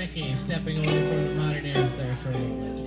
Haneke stepping away from the Mountaineers there for